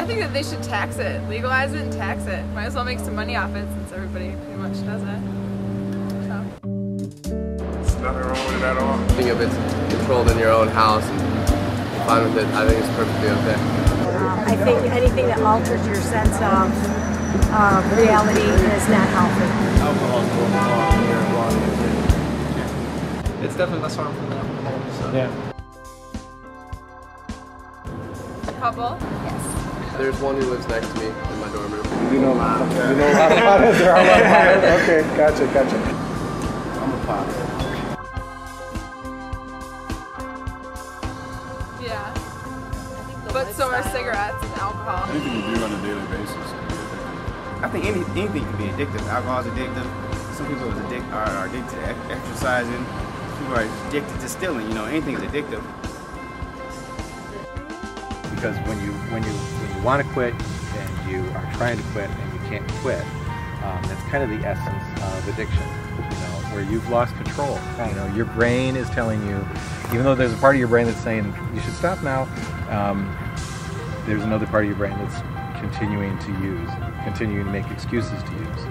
I think that they should tax it, legalize it, and tax it. Might as well make some money off it since everybody pretty much does it. So. There's nothing wrong with it at all. I think if it's controlled in your own house and fine with it, I think it's perfectly okay. Um, I think anything that alters your sense of uh, reality is not healthy. Alcohol's more harm than marijuana. It's definitely less harmful than alcohol. So. Yeah. Couple? There's one who lives next to me in my dorm room. You know, you know a lot about it. There are a lot about it. Okay, gotcha, gotcha. I'm a pothead. Yeah. But so are cigarettes and alcohol. Anything you do on a daily basis can be addictive. I think any, anything can be addictive. Alcohol is addictive. Some people is addic- are, are addicted to ex- exercising. People are addicted to stealing. You know, anything is addictive. because when you when you when you want to quit and you are trying to quit and you can't quit, um, that's kind of the essence of addiction. You know, where you've lost control. You know, your brain is telling you, even though there's a part of your brain that's saying you should stop now, um, there's another part of your brain that's continuing to use, continuing to make excuses to use.